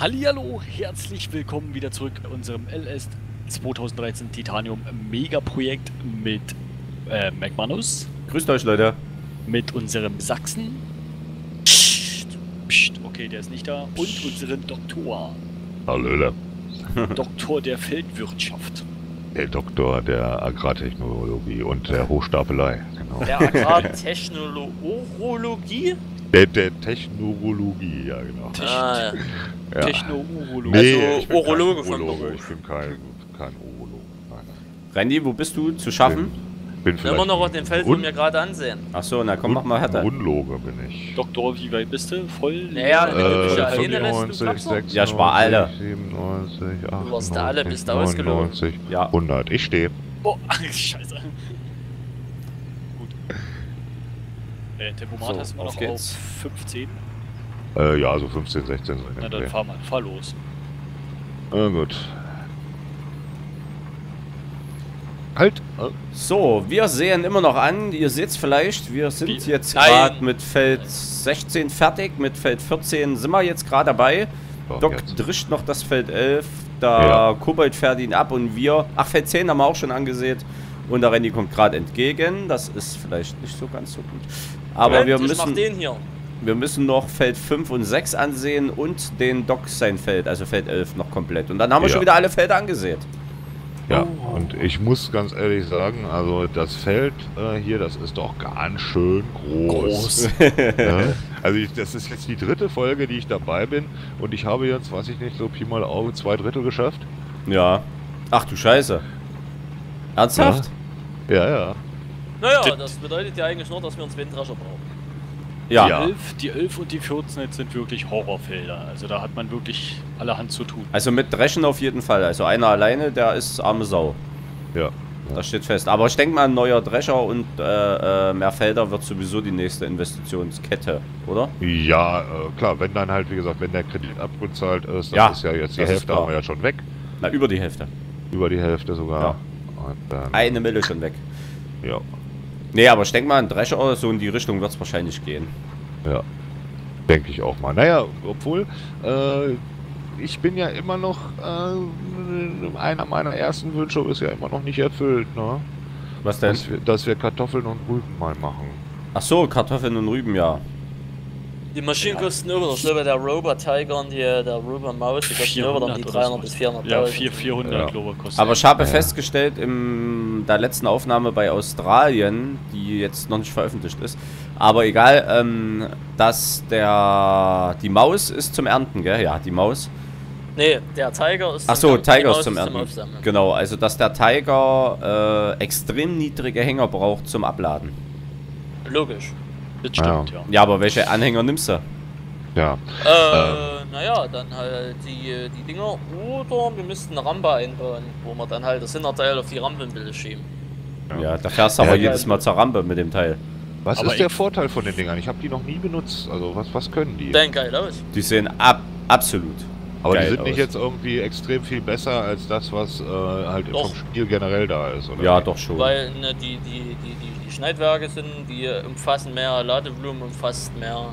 Hallihallo, herzlich willkommen wieder zurück in unserem LS 2013 Titanium Megaprojekt mit äh, McManus, Grüßt euch, Leute. mit unserem Sachsen. Psst, psst, okay, der ist nicht da. Und unserem Doktor. Hallöle. Doktor der Feldwirtschaft. Der Doktor der Agrartechnologie und der Hochstapelei. Genau. Der Agrartechnologie? Der, der Technologie, ja genau. Ah, ja. Ja. Techno-Urologe. Also ich bin Urologe kein von Urologe. Ich bin kein, kein Urologe. Nein. Randy, wo bist du zu schaffen? Bin vielleicht Immer noch auf dem Feld, wo wir gerade ansehen. Achso, na komm, mach mal härter. Grundloge bin ich. Doktor, wie weit bist du? Voll? Naja, leer? wenn du dich Äh, du 95, Klappst noch? 96, Ja, ich war alle. 97, 98, Du warst alle, bist ausgelogen. 99, Ja. 100. Ich stehe. Oh, scheiße. Gut. Äh, Tempomat So, hast du noch geht's. auf 15. Äh, ja, so 15, 16 so Na dann Dreh. fahr mal, fahr los. Na gut. Halt! So, wir sehen immer noch an, ihr seht es vielleicht, wir sind Wie? jetzt gerade mit Feld 16 fertig, mit Feld 14 sind wir jetzt gerade dabei. so, Doc jetzt. drischt noch das Feld 11, da Ja. Kobold fährt ihn ab und wir, ach Feld 10 haben wir auch schon angesehen und der Randy kommt gerade entgegen, das ist vielleicht nicht so ganz so gut. Aber Und wir ich mach müssen, den hier. wir müssen noch Feld 5 und 6 ansehen und den Doc sein Feld, also Feld 11 noch komplett. Und dann haben wir Ja. schon wieder alle Felder angesehen. Ja, Oh. und ich muss ganz ehrlich sagen, also das Feld äh, hier, das ist doch ganz schön groß. ja? Also ich, das ist jetzt die dritte Folge, die ich dabei bin und ich habe jetzt, weiß ich nicht, so Pi mal Auge zwei Drittel geschafft. Ja. Ach du Scheiße. Ernsthaft? Ja, ja. Naja, das bedeutet ja eigentlich nur, dass wir einen Windrascher brauchen. Ja. Ja. Die 11, die 11 und die 14 jetzt sind wirklich Horrorfelder. Also da hat man wirklich allerhand zu tun. Also mit Dreschen auf jeden Fall. Also einer alleine, der ist arme Sau. Ja. Das steht fest. Aber ich denke mal, ein neuer Drescher und äh, äh, mehr Felder wird sowieso die nächste Investitionskette, oder? Ja, äh, klar, wenn dann halt, wie gesagt, wenn der Kredit abbezahlt ist, dann Ja, ist ja jetzt die das Hälfte haben wir ja schon weg. Na, über die Hälfte. Über die Hälfte sogar. Ja. Und dann, Eine Mille schon weg. ja, Nee, aber ich denke mal, ein Drescher, so in die Richtung wird es wahrscheinlich gehen. ja. Denke ich auch mal. Naja, obwohl, äh, ich bin ja immer noch, äh, einer meiner ersten Wünsche ist ja immer noch nicht erfüllt, ne? Was denn? Dass wir, dass wir Kartoffeln und Rüben mal machen. Ach so, Kartoffeln und Rüben, ja. Die Maschinen kosten über, ich glaube, der Rover Tiger und die, der Rover Maus, die kosten über um die 400 oder 300 so. bis 400 Ja, 4, 400 Ja. glaube ich kostet. Aber ich habe Ja. festgestellt in der letzten Aufnahme bei Australien, die jetzt noch nicht veröffentlicht ist, aber egal, ähm, dass der die Maus ist zum Ernten, gell? Ja, die Maus. Nee, der Tiger ist Ach so, Ernten, die Tiger ist zum Ernten. Aufsammeln. Genau, also dass der Tiger äh, extrem niedrige Hänger braucht zum Abladen. Logisch. Das stimmt, ja. Ja, aber welche Anhänger nimmst du? Ja. Äh, naja, dann halt die, die Dinger. Oder wir müssten eine Rampe einbauen, wo wir dann halt das Hinterteil auf die Rampenbilder schieben. Ja, da fährst du aber Ja, jedes Mal zur Rampe mit dem Teil. Was Aber ist der Vorteil von den Dingern? Ich habe die noch nie benutzt. Also was, was können die? Sehen geil aus. Die sehen ab, absolut. Aber geil die sind nicht jetzt irgendwie extrem viel besser als das, was äh, halt Doch. vom Spiel generell da ist, oder? Ja, doch schon. Weil ne, die, die, die, die, die Schneidwerke sind, die umfassen mehr, Ladevolumen umfasst mehr.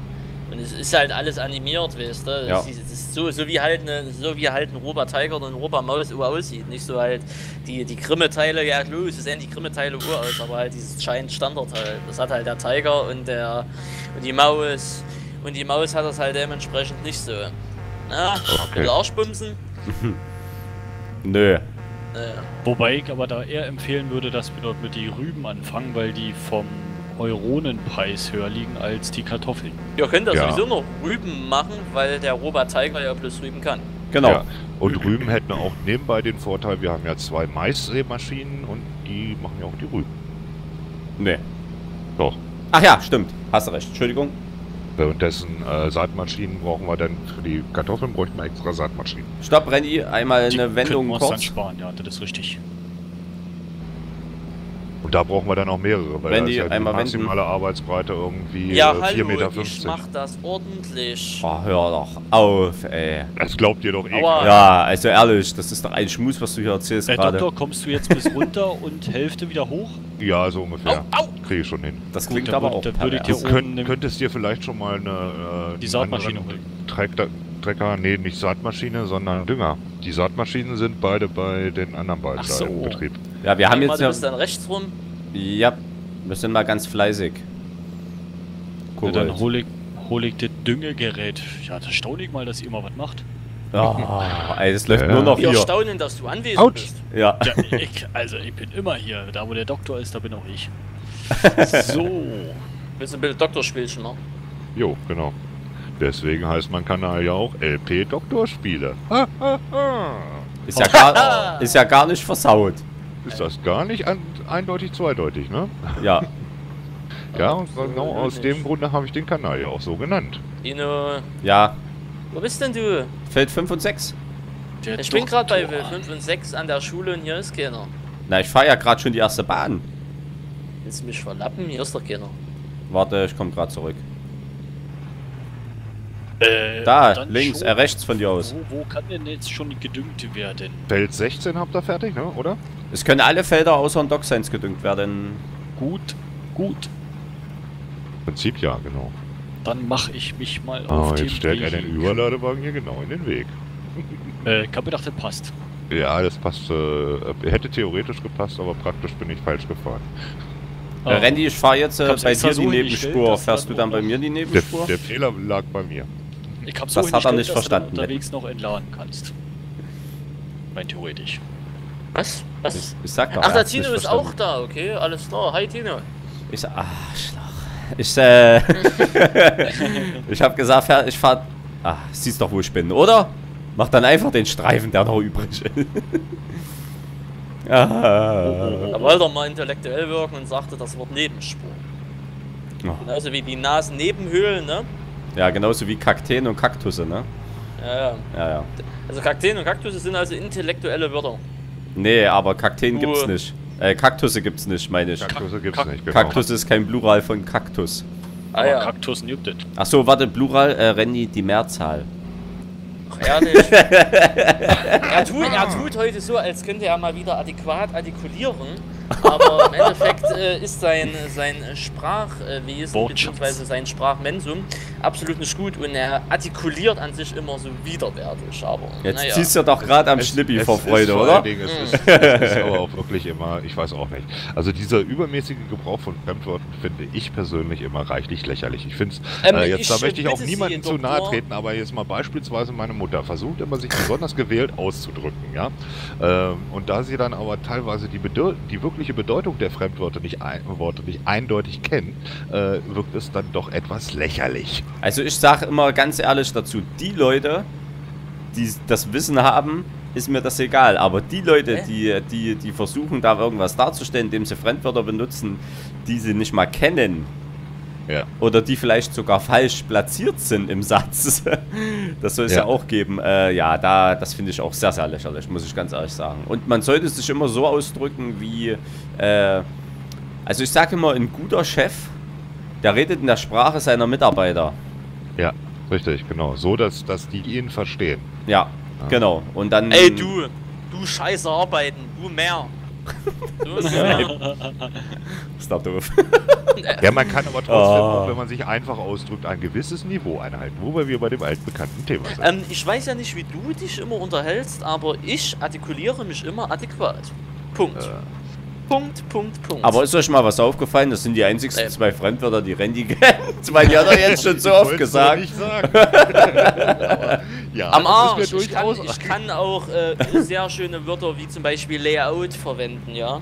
Und es ist halt alles animiert, weißt du? Das, Ja. ist, das ist so, so wie halt eine, so wie halt ein Rober Tiger oder ein Rober Maus so aussieht. Nicht so halt die, die Grimme-Teile, ja los, es sehen die Grimme-Teile Uhr aus, aber halt dieses scheint Standard halt. Das hat halt der Tiger und der und die Maus. Und die Maus hat das halt dementsprechend nicht so. Na, Okay. okay. Arschbumsen. Nö. Äh, Wobei ich aber da eher empfehlen würde, dass wir dort mit die Rüben anfangen, weil die vom Euronenpreis höher liegen als die Kartoffeln. ihr könnt da Ja. sowieso noch Rüben machen, weil der Rober Tiger ja bloß Rüben kann. Genau. Ja. Und Rüben hätten auch nebenbei den Vorteil, wir haben ja zwei Maissämaschinen und die machen ja auch die Rüben. Nee. Doch. Ach ja, stimmt. Hast du recht. Entschuldigung. Währenddessen äh, Saatmaschinen brauchen wir dann für die Kartoffeln bräuchten wir extra Saatmaschinen. Stopp, Renny. Einmal Die eine Wendung uns dann kurz. sparen, ja, das ist richtig. Und da brauchen wir dann auch mehrere, weil Wenn da die ist ja die maximale Arbeitsbreite irgendwie Ja, äh, 4,50 hallo, Meter. ich mach das ordentlich. Oh, hör doch auf, ey. Das glaubt ihr doch eh. Ja, also ehrlich, das ist doch ein Schmus, was du hier erzählst Äh, gerade. Doktor, kommst du jetzt bis runter und Hälfte wieder hoch? Ja, so ungefähr. Au, au. Kriege ich schon hin. Das klingt aber auch dann würde ich Du dir oben könnt, könntest dir vielleicht schon mal eine äh, Die Saatmaschine holen. Traktor, Saatstrecker, nee, nicht Saatmaschine, sondern Dünger. Die Saatmaschinen sind beide bei den anderen beiden da so. im Betrieb. Ja, wir haben jetzt du bist dann rechts rum. ja, wir sind mal ganz fleißig. Ja, dann hole ich, hol ich das Düngegerät. Ja, das staune ich mal, dass ihr mal was macht. Oh, ey, das läuft Ja. nur noch Wir hier. staunen, dass du anwesend Autsch. bist. Ja. Ja, ich, also ich bin immer hier. Da wo der Doktor ist, da bin auch ich. So. Willst du ein bisschen Doktorspielchen machen? Jo, genau. Deswegen heißt mein Kanal ja auch LP Doktorspiele. Ist ja gar, ist ja gar nicht versaut. Ist das gar nicht an, eindeutig zweideutig, ne? Ja. Ja, und genau aus dem Grunde habe ich den Kanal ja auch so genannt. Dino, Ja. wo bist denn du? Feld 5 und 6. Der Ich bin gerade bei Doktor. 5 und 6 an der Schule und hier ist keiner. Na, ich fahre ja gerade schon die erste Bahn. Willst du mich verlappen? Hier ist doch keiner. Warte, ich komme gerade zurück. Äh, Da, links, schon. äh, rechts von dir aus. Wo, wo kann denn jetzt schon gedüngt werden? Feld 16 habt ihr fertig, ne? Oder? Es können alle Felder außer ein Dockscience gedüngt werden. Gut, gut. Im Prinzip ja, genau. Dann mache ich mich mal auf Oh, den jetzt stellt er Weg. den Überladewagen hier genau in den Weg. Äh, ich hab gedacht, das passt. Ja, das passt, äh, hätte theoretisch gepasst, aber praktisch bin ich falsch gefahren. Äh, Randy, ich fahre jetzt äh, Hab's bei dir die Nebenspur. dass Fährst du dann bei auch mir die Der, Nebenspur? der Fehler lag bei mir. Ich hab so Das hat er nicht dass verstanden, du dann unterwegs noch entladen kannst. Rein theoretisch. Was? Was? Ich, ich sag doch. Ach, er der Tino ist auch verstanden. da, okay, alles klar. Hi Tino. Ich sag, ah, Schlag. Ich, äh. ich hab gesagt, ich fahr. Ah, siehst doch, wo ich bin, oder? Mach dann einfach den Streifen, der noch übrig ist. ah. Da wollte er mal intellektuell wirken und sagte das Wort Nebenspur. Oh. Genauso wie die Nasennebenhöhlen, ne? Ja, genauso wie Kakteen und Kaktusse, ne? Ja, ja. Ja, ja. Also Kakteen und Kaktusse sind also intellektuelle Wörter. Nee, aber Kakteen gibt's nicht. Äh, Kaktusse gibt's nicht, meine ich. Kaktusse gibt's Kak- nicht, genau. Kaktus ist kein Plural von Kaktus. Ah ja. Kaktus es. Achso, warte, Plural, äh, Renny, die Mehrzahl. Ach, ehrlich. er, tut, er tut heute so, als könnte er mal wieder adäquat artikulieren. Aber im Endeffekt äh, ist sein, sein Sprachwesen bzw. sein Sprachmensum absolut nicht gut und er artikuliert an sich immer so widerwärtig. Aber Jetzt naja. ziehst du doch gerade am es vor Freude, vor oder? allen Dingen, es, ist, es ist aber auch wirklich immer, ich weiß auch nicht. Also dieser übermäßige Gebrauch von Fremdworten finde ich persönlich immer reichlich lächerlich. Ich finde es, Ähm, äh, jetzt ich, da möchte ich auch niemandem zu nahe treten, aber jetzt mal beispielsweise meine Mutter versucht immer sich besonders gewählt auszudrücken, ja. Ähm, und da sie dann aber teilweise die, Bedeu die wirkliche Bedeutung der Fremdwörter nicht, ein Worte nicht eindeutig kennt, äh, wirkt es dann doch etwas lächerlich. Also ich sage immer ganz ehrlich dazu, die Leute, die das Wissen haben, ist mir das egal. Aber die Leute, die, die, die versuchen da irgendwas darzustellen, indem sie Fremdwörter benutzen, die sie nicht mal kennen, Ja. oder die vielleicht sogar falsch platziert sind im Satz, das soll es ja. Ja. auch geben, äh, ja, da, das finde ich auch sehr, sehr lächerlich, muss ich ganz ehrlich sagen. Und man sollte sich immer so ausdrücken wie, äh, also ich sage immer, ein guter Chef, der redet in der Sprache seiner Mitarbeiter. Ja, richtig, genau. So, dass, dass die ihn verstehen. Ja, Ah. genau. Und dann. Ey, du, du scheiße arbeiten, du mehr. Ist doch doof. Ja, man kann aber trotzdem, Oh. auch wenn man sich einfach ausdrückt, ein gewisses Niveau einhalten, wobei wir bei dem altbekannten Thema sind. Ähm, ich weiß ja nicht, wie du dich immer unterhältst, aber ich artikuliere mich immer adäquat. Punkt. Äh. Punkt, Punkt, Punkt. Aber ist euch mal was aufgefallen? Das sind die einzigsten Ähm. zwei Fremdwörter, die Randy kennt. Weil die hat er jetzt schon so oft gesagt. Nicht sagen. Aber, ja, Am Arsch. Ich kann, ich kann auch äh, sehr schöne Wörter wie zum Beispiel Layout verwenden, ja.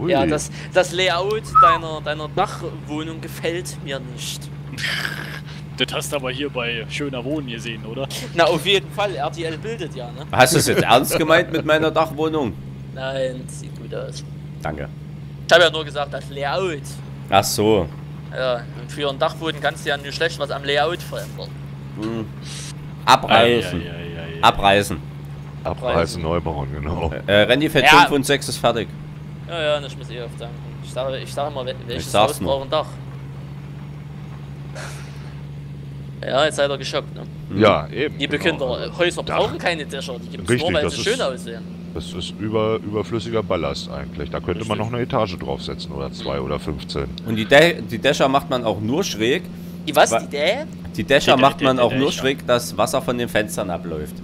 Ui. Ja, das, das Layout deiner, deiner Dachwohnung gefällt mir nicht. Das hast du aber hier bei Schöner Wohnen gesehen, oder? Na, auf jeden Fall. RTL bildet ja, ne? Hast du es jetzt ernst gemeint mit meiner Dachwohnung? Nein, sieht gut aus. Danke. Ich habe ja nur gesagt, das Layout. Ach so. Ja, und für einen Dachboden kannst du ja nur schlecht was am Layout verändern. Hm. Abreißen. Ei, ei, ei, ei, ei. Abreißen. Abreißen, neu bauen, genau. Äh, Randy Ja. 5 und 6 ist fertig. Ja, ja, ich muss eh aufdanken. Ich sage, ich sage mal, wel- welches Haus braucht ein Dach? Ja, jetzt seid ihr geschockt, ne? Ja, eben. Liebe genau. Kinder, äh, Häuser Dach. brauchen keine Dächer, die gibt es Richtig, nur, weil das sie ist- schön aussehen. Das ist über, überflüssiger Ballast eigentlich. Da könnte man noch eine Etage draufsetzen oder zwei oder 15. Und die, Dä die Dächer macht man auch nur schräg. Die was, Wa- die Dä? Die Dächer Die- macht man die auch nur schräg, dass Wasser von den Fenstern abläuft.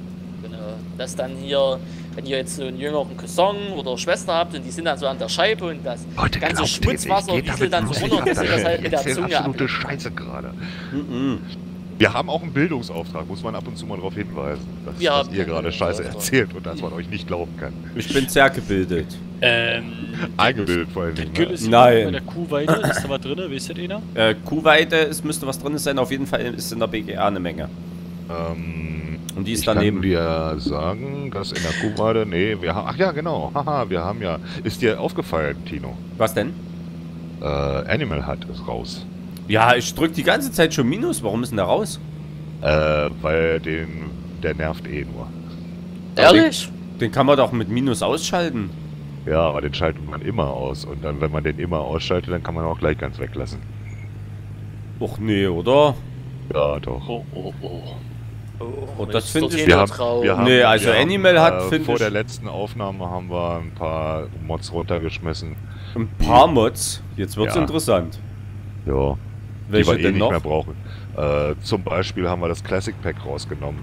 Genau. Dass dann hier, wenn ihr jetzt so einen jüngeren Cousin oder Schwester habt und die sind dann so an der Scheibe und das Leute, ganze nicht, Schmutzwasser rieselt dann so runter und dass ihr das ab. halt mit der Zunge ab. absolute Scheiße gerade. Mhm. Wir haben auch einen Bildungsauftrag, muss man ab und zu mal darauf hinweisen, dass, Wir dass ihr gerade Scheiße erzählt und dass man euch nicht glauben kann. Ich bin sehr gebildet. Ähm, Eingebildet vor Dingen. Gülle Ne? ist Nein. bei der Kuhweide. Ist da was drin? Wisst ihr, einer? Äh, Kuhweide, es müsste was drin sein. Auf jeden Fall ist in der BGA eine Menge. Ähm, Und die ist ich daneben. kann dir sagen, dass in der Kuhweide, nee, wir haben, ach ja, genau, haha, wir haben ja, ist dir aufgefallen, Tino, Was denn? äh, Animal Hut ist raus. Ja, ich drück die ganze Zeit schon Minus. Warum ist denn der raus? Äh, weil den, der nervt eh nur. Ehrlich? Den kann man doch mit Minus ausschalten. Ja, aber den schaltet man immer aus und dann, wenn man den immer ausschaltet, dann kann man auch gleich ganz weglassen. Och nee, oder? Ja, doch. Oh, oh, oh. Oh, das finde ich- Wir haben, traurig. wir haben, Nee, also wir Animal haben, Hut äh, find Vor ich- der letzten Aufnahme haben wir ein paar Mods runtergeschmissen. Ein paar Mods. Jetzt wird's Ja. interessant. Ja, Welche die wir eh nicht noch? mehr brauchen. Äh, zum Beispiel haben wir das Classic Pack rausgenommen.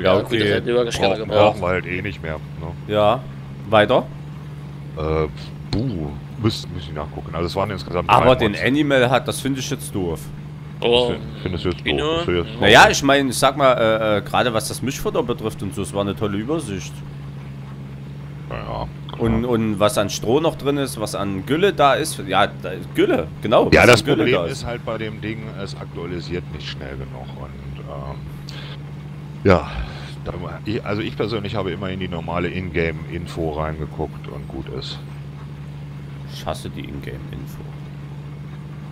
Ja, gut, das okay. wirklich keiner Brauchen, gebraucht. brauchen wir halt eh nicht mehr. Ne? Ja. Weiter. Äh, buh, müsste müsst ich nachgucken. Also es waren insgesamt Aber den. Animal hat, das finde ich jetzt doof. Oh, Findest du jetzt doof? Du jetzt Naja, ich meine, ich sag mal, äh, äh, gerade was das Mischfutter betrifft und so, es war eine tolle Übersicht. Naja, Und, und was an Stroh noch drin ist, was an Gülle da ist, ja, da ist Gülle, genau. Ja, das Gülle Problem da ist halt bei dem Ding, es aktualisiert nicht schnell genug. Und ähm, ja, da, ich, also ich persönlich habe immer in die normale Ingame-Info reingeguckt und gut ist. Ich hasse die Ingame-Info.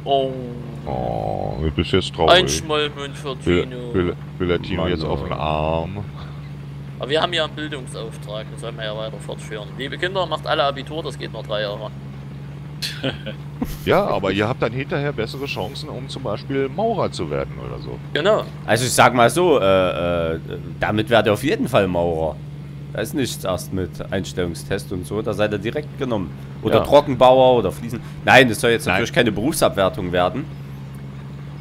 oh. Oh, du bist jetzt Ein traurig. Schmollmund für Will, Tino. will, will der Tino jetzt auf den Arm? Aber wir haben ja einen Bildungsauftrag, den sollen wir ja weiter fortführen. Liebe Kinder, macht alle Abitur, das geht noch drei Jahre. Ja, aber ihr habt dann hinterher bessere Chancen, um zum Beispiel Maurer zu werden oder so. Genau. Also ich sag mal so, äh, äh, damit werdet ihr auf jeden Fall Maurer. Da ist nichts erst mit Einstellungstest und so, da seid ihr direkt genommen. Oder Ja. Trockenbauer oder Fliesen. Nein, das soll jetzt Nein. natürlich keine Berufsabwertung werden.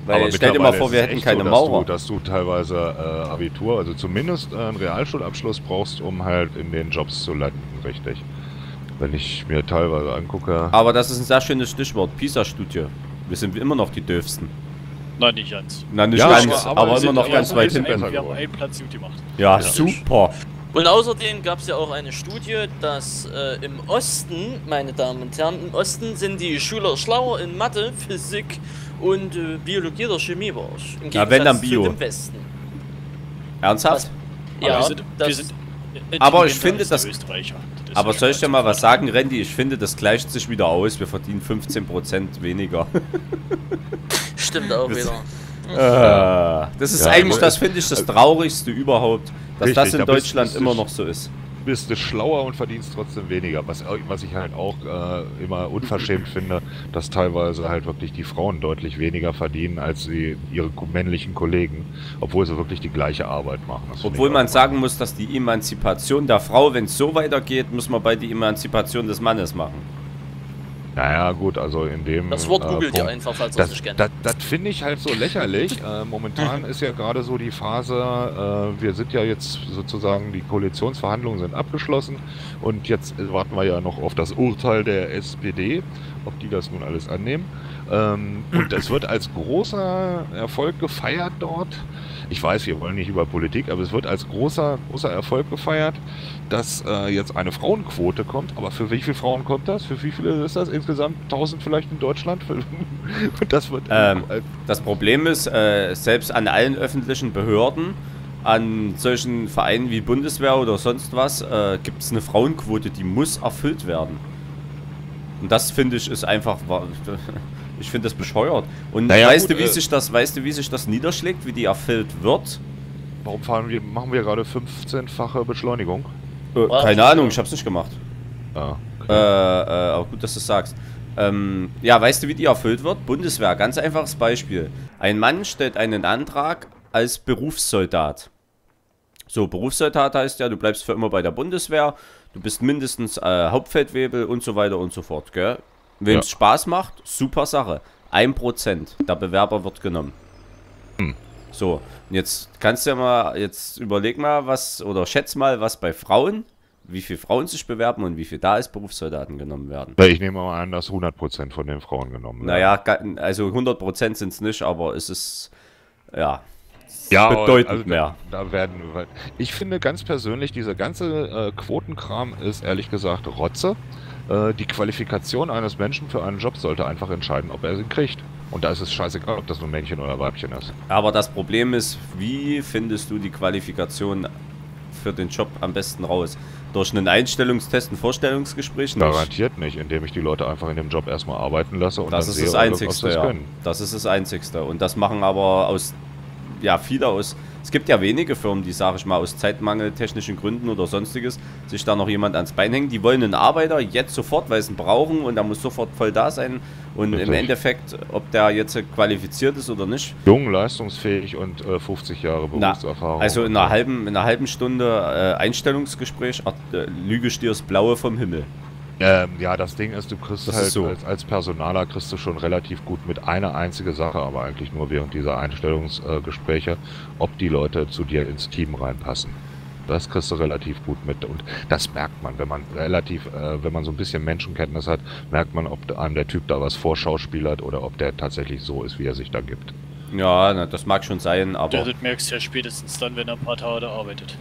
Weil Aber stell dir mal vor, wir hätten keine so, Maurer. Dass du, dass du teilweise äh, Abitur, also zumindest äh, einen Realschulabschluss brauchst, um halt in den Jobs zu landen, richtig. Wenn ich mir teilweise angucke. Aber das ist ein sehr schönes Stichwort, PISA-Studie. Wir sind immer noch die Dürfsten. Nein, nicht ganz. Na, nicht Ja, ganz, aber- aber, immer noch ganz weit hinten. besser Wir haben einen Platz gut gemacht. Ja, Ja. super. Und außerdem gab es ja auch eine Studie, dass äh, im Osten, meine Damen und Herren, im Osten sind die Schüler schlauer in Mathe, Physik und äh, Biologie oder Chemie war es. Im Ja, wenn, dann Bio. Zu Westen. Ernsthaft? Aber Ja, wir sind, das, wir sind Aber ich finde, das- Aber soll ich dir mal was sagen, Randy? Ich finde, das gleicht sich wieder aus. Wir verdienen 15% weniger. stimmt auch Das- wieder. Äh, das ist Ja, eigentlich, aber das finde ich, das Traurigste überhaupt, dass Richtig, das in Deutschland bist immer noch so ist. Bist du schlauer und verdienst trotzdem weniger. Was, was ich halt auch äh, immer unverschämt finde, dass teilweise halt wirklich die Frauen deutlich weniger verdienen als sie, ihre männlichen Kollegen, obwohl sie wirklich die gleiche Arbeit machen. Das Obwohl man sagen muss, dass die Emanzipation der Frau, wenn es so weitergeht, muss man bei die Emanzipation des Mannes machen. Naja, gut, also in dem. Das Wort äh, googelt ihr einfach, falls ihr es Das, nicht kennt. das, das finde ich halt so lächerlich. Äh, momentan ist ja gerade so die Phase, äh, wir sind ja jetzt sozusagen, die Koalitionsverhandlungen sind abgeschlossen und jetzt warten wir ja noch auf das Urteil der SPD, ob die das nun alles annehmen. Ähm, und es wird als großer Erfolg gefeiert dort. Ich weiß, wir wollen nicht über Politik, aber es wird als großer, großer Erfolg gefeiert, dass äh, jetzt eine Frauenquote kommt. Aber für wie viele Frauen kommt das? Für wie viele ist das? Insgesamt 1000 vielleicht in Deutschland? Und das wird Ähm, äh, Das Problem ist, äh, selbst an allen öffentlichen Behörden, an solchen Vereinen wie Bundeswehr oder sonst was, äh, gibt es eine Frauenquote, die muss erfüllt werden. Und das finde ich ist einfach, ich finde das bescheuert. Und Naja, weißt gut, du, wie äh, sich das, weißt du, wie sich das niederschlägt, wie die erfüllt wird? Warum fahren wir, machen wir gerade 15-fache Beschleunigung? Äh, keine Ahnung, ich hab's nicht gemacht. Ja. Äh, äh, aber gut, dass du es sagst. Ähm, ja, weißt du, wie die erfüllt wird? Bundeswehr, ganz einfaches Beispiel. Ein Mann stellt einen Antrag als Berufssoldat. So, Berufssoldat heißt ja, du bleibst für immer bei der Bundeswehr, du bist mindestens äh, Hauptfeldwebel und so weiter und so fort, gell? Wem es Ja. Spaß macht, super Sache. 1% der Bewerber wird genommen. Hm. So, und jetzt kannst du ja mal, jetzt überleg mal, was, oder schätz mal, was bei Frauen, wie viele Frauen sich bewerben und wie viel da als Berufssoldaten genommen werden. Ich nehme mal an, dass 100% von den Frauen genommen werden. Naja, also 100% sind es nicht, aber es ist, ja, ja, bedeutend also da- mehr. Da werden, ich finde ganz persönlich, dieser ganze äh, Quotenkram ist ehrlich gesagt Rotze. Äh, die Qualifikation eines Menschen für einen Job sollte einfach entscheiden, ob er ihn kriegt. Und da ist es scheißegal, ob das nun Männchen oder Weibchen ist. Aber das Problem ist, wie findest du die Qualifikation für den Job am besten raus? Durch einen Einstellungstest, ein Vorstellungsgespräch? Nicht. Garantiert nicht, indem ich die Leute einfach in dem Job erstmal arbeiten lasse und Das dann ist sehe, das ob- ob sie Einzigste, es ja. können. Das ist das Einzigste. Und das machen aber aus, ja, viele aus, es gibt ja wenige Firmen, die, sage ich mal, aus Zeitmangel, technischen Gründen oder sonstiges, sich da noch jemand ans Bein hängen. Die wollen einen Arbeiter jetzt sofort, weil sie ihn brauchen und er muss sofort voll da sein. Und im Richtig. Endeffekt, ob der jetzt qualifiziert ist oder nicht, Jung, leistungsfähig und äh, 50 Jahre Na, Berufserfahrung. also in einer halben, in einer halben Stunde äh, Einstellungsgespräch, äh, Lüge stiers Blaue vom Himmel. Ähm, ja, das Ding ist, du kriegst Das halt so. als, als Personaler kriegst du schon relativ gut mit einer einzige Sache, aber eigentlich nur während dieser Einstellungsgespräche, ob die Leute zu dir ins Team reinpassen. Das kriegst du relativ gut mit und das merkt man, wenn man relativ, äh, wenn man so ein bisschen Menschenkenntnis hat, merkt man, ob einem der Typ da was vorschauspielert oder ob der tatsächlich so ist, wie er sich da gibt. Ja, na, das mag schon sein, aber Ja, das merkst du ja spätestens dann, wenn er ein paar Tage da arbeitet.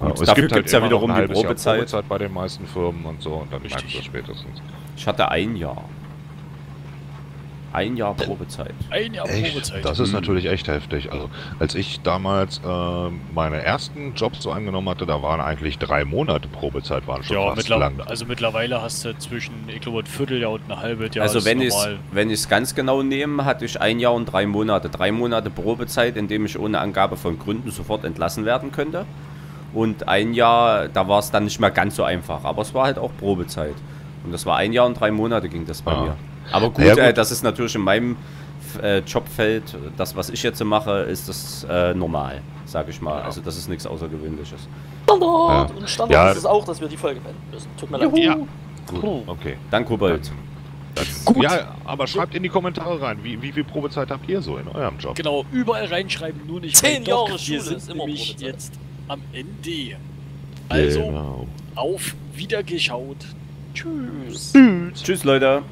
Ja, Gut, und dafür gibt's ja immer noch wiederum die Probezeit. Probezeit bei den meisten Firmen und so und dann Richtig. merkst du das spätestens. ich hatte ein Jahr. Ein Jahr Probezeit. Ein Jahr Echt? Probezeit. Das ist Mhm. natürlich echt heftig. Also, als ich damals äh, meine ersten Jobs so angenommen hatte, da waren eigentlich drei Monate Probezeit, waren schon ja, fast lang. also mittlerweile hast du zwischen, ich glaube, ein Vierteljahr und ein halbes Jahr. also ist wenn ich wenn ich es ganz genau nehme, hatte ich ein Jahr und drei Monate. Drei Monate Probezeit, in dem ich ohne Angabe von Gründen sofort entlassen werden könnte. Und ein Jahr, da war es dann nicht mehr ganz so einfach. Aber es war halt auch Probezeit. Und das war ein Jahr und drei Monate ging das bei Ah. mir. Aber gut, Ja, gut. Äh, das ist natürlich in meinem äh, Jobfeld, das was ich jetzt mache, ist das äh, normal, sage ich mal. Ja. Also das ist nichts Außergewöhnliches. Standard! Ja. Und Standard Ja. ist es auch, dass wir die Folge beenden müssen. Tut mir leid. Ja. Gut, okay. Dank Kobold. Dann, Gut. Ja, aber schreibt in die Kommentare rein, wie, wie viel Probezeit habt ihr so in eurem Job? Genau, überall reinschreiben, nur nicht Zehn. Jahre Schule ist immer Probezeit. jetzt am Ende. Also, Genau. auf Wiedergeschaut. Tschüss. Tschüss Leute.